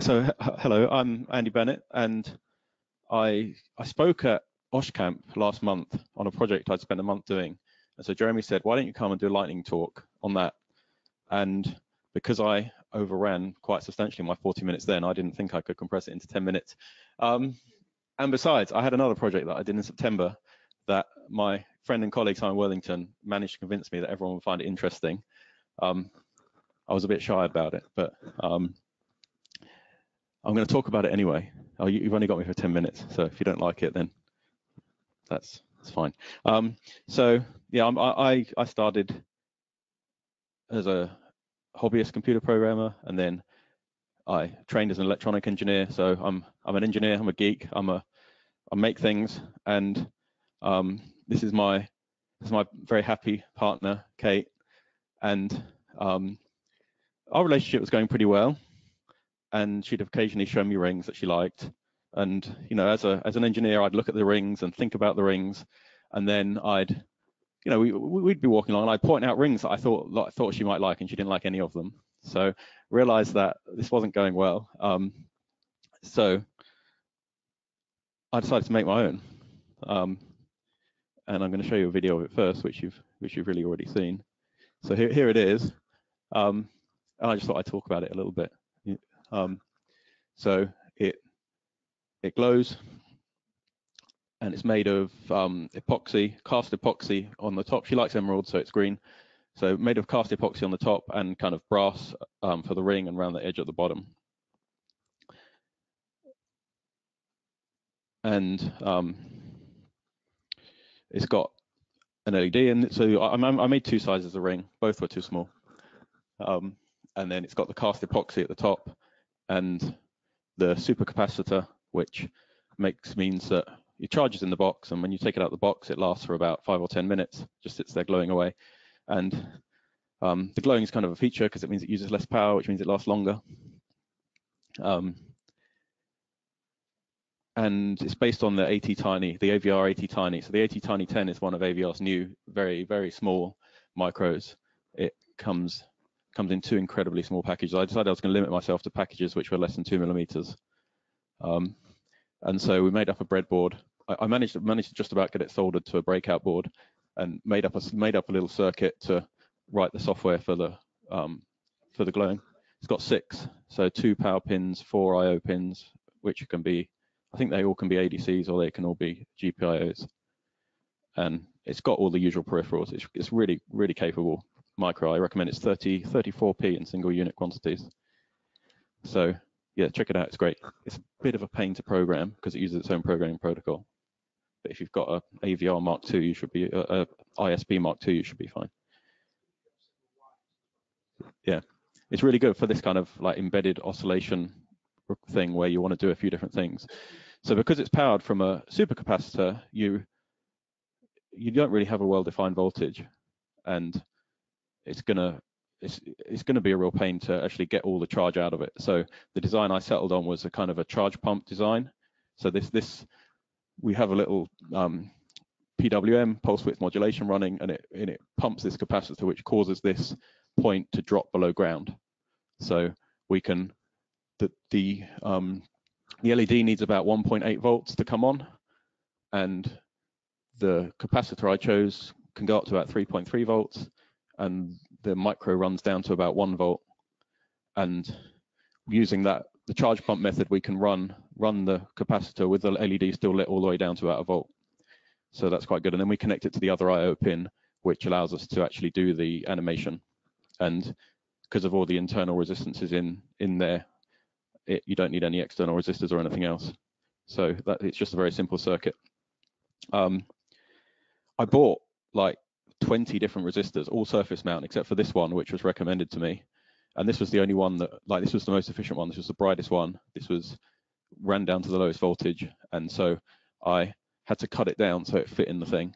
So hello, I'm Andy Bennett, and I I spoke at OshCamp last month on a project I'd spent a month doing. And so Jeremy said, why don't you come and do a lightning talk on that? And because I overran quite substantially my 40 minutes then, I didn't think I could compress it into 10 minutes. Um, and besides, I had another project that I did in September that my friend and colleague Simon Worthington managed to convince me that everyone would find it interesting. Um, I was a bit shy about it, but um, I'm going to talk about it anyway. Oh, you, have only got me for 10 minutes, so if you don't like it, then that's that's fine. Um, so yeah, I I started as a hobbyist computer programmer, and then I trained as an electronic engineer. So I'm I'm an engineer. I'm a geek. I'm a I make things, and um, this is my this is my very happy partner, Kate, and um, our relationship was going pretty well and she'd occasionally show me rings that she liked. And you know, as a as an engineer, I'd look at the rings and think about the rings, and then I'd, you know, we we'd be walking along, and I'd point out rings that I thought I thought she might like, and she didn't like any of them. So realized that this wasn't going well. Um, so I decided to make my own. Um, and I'm going to show you a video of it first, which you've which you've really already seen. So here, here it is. Um, and I just thought I'd talk about it a little bit. Um, so it it glows and it's made of um, epoxy, cast epoxy on the top. She likes emerald, so it's green. So made of cast epoxy on the top and kind of brass um, for the ring and around the edge at the bottom. And um, it's got an LED, and so I, I, made two sizes of ring. Both were too small. Um, and then it's got the cast epoxy at the top, and the supercapacitor, which makes means that it charges in the box, and when you take it out of the box, it lasts for about five or 10 minutes, just sits there glowing away. And um, the glowing is kind of a feature because it means it uses less power, which means it lasts longer. Um, and it's based on the ATtiny, the AVR ATtiny. So the ATtiny 10 is one of AVR's new, very, very small micros. It comes comes in two incredibly small packages. I decided I was going to limit myself to packages which were less than two millimeters. Um, and so we made up a breadboard. I, I managed to managed to just about get it soldered to a breakout board, and made up a made up a little circuit to write the software for the um, for the glowing. It's got six, so two power pins, four I/O pins, which can be, I think they all can be ADCs or they can all be GPIOs. And it's got all the usual peripherals. It's, it's really, really capable micro. I recommend it's 30, 34p in single unit quantities. So yeah, check it out. It's great. It's a bit of a pain to program because it uses its own programming protocol. But if you've got a AVR Mark II, you should be a, a ISP Mark II, you should be fine. Yeah, it's really good for this kind of like embedded oscillation thing where you want to do a few different things. So because it's powered from a supercapacitor, you you don't really have a well-defined voltage, and it's gonna it's it's going to be a real pain to actually get all the charge out of it. So the design I settled on was a kind of a charge pump design. So this this we have a little um, PWM pulse width modulation running, and it and it pumps this capacitor, which causes this point to drop below ground. So we can the the um, the LED needs about 1.8 volts to come on, and the capacitor I chose can go up to about 3.3 volts and the micro runs down to about one volt. And using that, the charge pump method, we can run run the capacitor with the LED still lit all the way down to about a volt. So that's quite good. And then we connect it to the other I/O pin, which allows us to actually do the animation. And because of all the internal resistances in in there, it, you don't need any external resistors or anything else. So that it's just a very simple circuit. Um, I bought like 20 different resistors, all surface mount, except for this one, which was recommended to me. And this was the only one that, like, this was the most efficient one. This was the brightest one. This was ran down to the lowest voltage. And so I had to cut it down so it fit in the thing.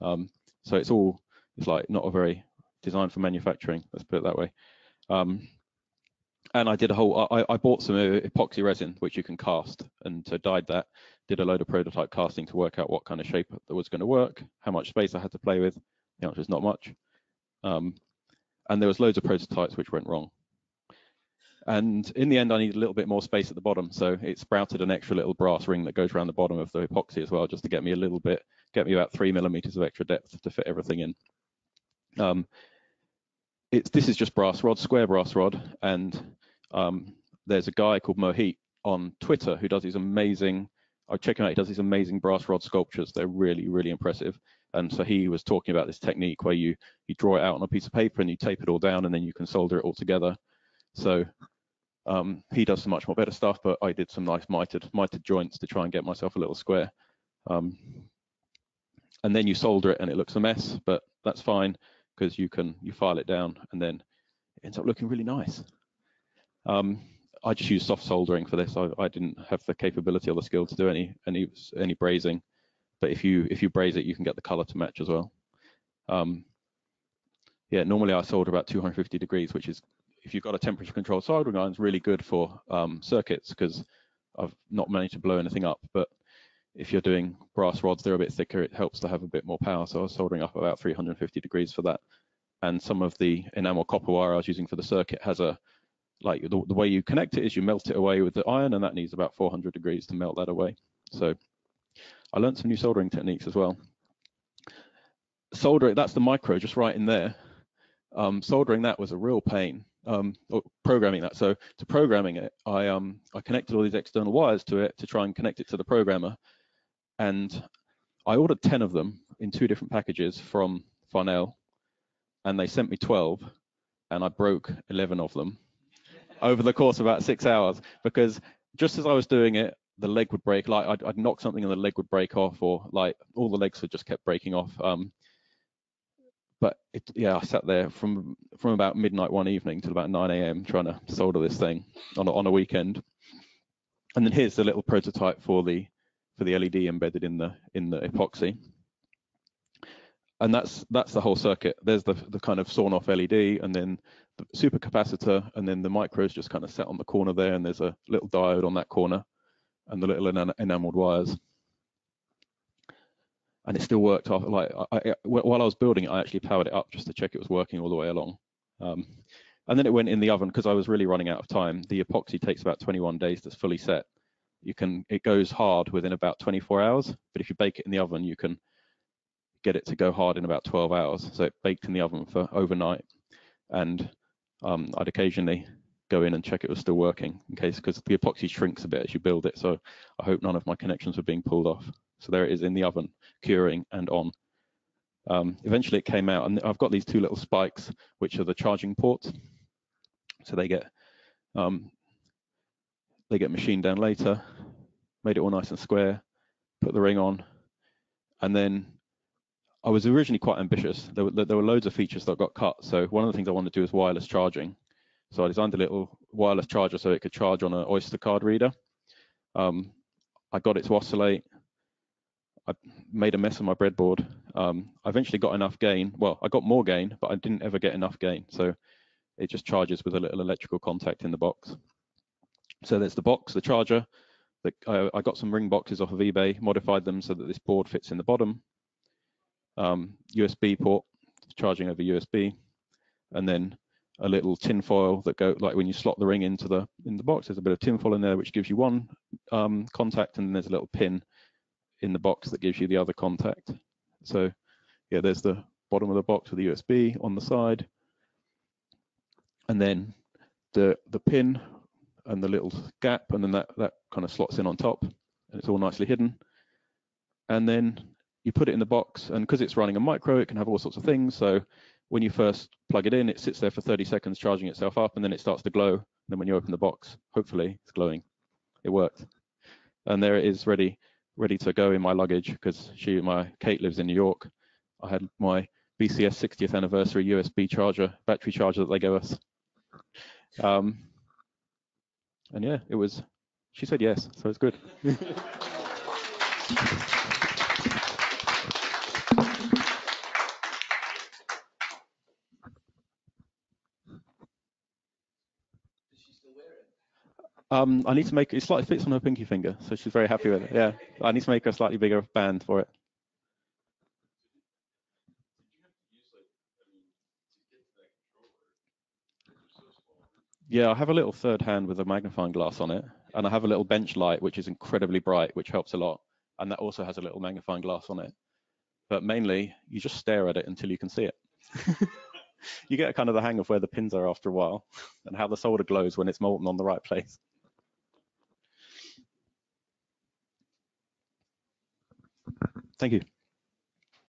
Um, so it's all, it's like not a very designed for manufacturing, let's put it that way. Um, and I did a whole, I, I, bought some epoxy resin, which you can cast, and so dyed that, did a load of prototype casting to work out what kind of shape that was going to work, how much space I had to play with, the answer is not much. Um, and there was loads of prototypes which went wrong. And in the end, I needed a little bit more space at the bottom. So it sprouted an extra little brass ring that goes around the bottom of the epoxy as well, just to get me a little bit, get me about three millimeters of extra depth to fit everything in. Um, it's, this is just brass rod, square brass rod. And um, there's a guy called Mohit on Twitter who does these amazing, I check him out, he does these amazing brass rod sculptures. They're really, really impressive. And so he was talking about this technique where you, you draw it out on a piece of paper and you tape it all down and then you can solder it all together. So um, he does some much more better stuff, but I did some nice mitered, mitered joints to try and get myself a little square. Um, and then you solder it and it looks a mess, but that's fine because you can you file it down and then it ends up looking really nice. Um, I just use soft soldering for this. I, I, didn't have the capability or the skill to do any any any brazing, but if you if you braze it, you can get the color to match as well. Um, yeah, normally I solder about 250 degrees, which is if you've got a temperature controlled soldering iron, it's really good for um, circuits because I've not managed to blow anything up. But if you're doing brass rods, they're a bit thicker. It helps to have a bit more power. So I was soldering up about 350 degrees for that. And some of the enamel copper wire I was using for the circuit has a like the, the way you connect it is you melt it away with the iron, and that needs about 400 degrees to melt that away. So I learned some new soldering techniques as well. Soldering, that's the micro just right in there. Um, soldering that was a real pain um, programming that. So to programming it, I um, I connected all these external wires to it to try and connect it to the programmer, and I ordered 10 of them in two different packages from Farnell, and they sent me 12, and I broke 11 of them over the course of about six hours because just as I was doing it, the leg would break. Like I'd, I'd knock something and the leg would break off, or like all the legs had just kept breaking off. Um, but it, yeah, I sat there from from about midnight one evening till about 9 a.m. trying to solder this thing on a, on a weekend. And then here's the little prototype for the for the LED embedded in the in the epoxy. And that's that's the whole circuit. There's the the kind of sawn off LED, and then the supercapacitor, and then the micros just kind of set on the corner there, and there's a little diode on that corner, and the little enameled wires and it still worked off. Like I, I, while I was building it, I actually powered it up just to check it was working all the way along. Um, and then it went in the oven because I was really running out of time. The epoxy takes about 21 days to fully set. You can it goes hard within about 24 hours, but if you bake it in the oven, you can get it to go hard in about 12 hours. So it baked in the oven for overnight, and um, I'd occasionally go in and check it was still working in case because the epoxy shrinks a bit as you build it. So I hope none of my connections were being pulled off. So there it is in the oven, curing and on. Um, eventually it came out and I've got these two little spikes, which are the charging ports. So they get um, they get machined down later, made it all nice and square, put the ring on, and then I was originally quite ambitious. There were, there were loads of features that got cut. So one of the things I wanted to do is wireless charging. So I designed a little wireless charger so it could charge on an Oyster card reader. Um, I got it to oscillate. I made a mess of my breadboard. Um, I eventually got enough gain. Well, I got more gain, but I didn't ever get enough gain. So it just charges with a little electrical contact in the box. So there's the box, the charger. The, I, I, got some ring boxes off of eBay, modified them so that this board fits in the bottom. Um, USB port, charging over USB, and then a little tin foil that go like when you slot the ring into the in the box. There's a bit of tin foil in there which gives you one um, contact, and there's a little pin in the box that gives you the other contact. So yeah, there's the bottom of the box with the USB on the side. And then the the pin and the little gap, and then that, that kind of slots in on top, and it's all nicely hidden. And then you put it in the box, and because it's running a micro, it can have all sorts of things. So when you first plug it in, it sits there for 30 seconds charging itself up, and then it starts to glow. And then when you open the box, hopefully it's glowing. It worked. And there it is ready ready to go in my luggage because she, my Kate lives in New York. I had my BCS 60th anniversary USB charger, battery charger that they gave us. Um, and yeah, it was. She said yes, so it's good. Um, I need to make it slightly fits on her pinky finger, so she's very happy with it. Yeah, I need to make a slightly bigger band for it. Yeah, I have a little third hand with a magnifying glass on it, and I have a little bench light which is incredibly bright, which helps a lot, and that also has a little magnifying glass on it. But mainly, you just stare at it until you can see it. you get kind of the hang of where the pins are after a while, and how the solder glows when it's molten on the right place. Thank you.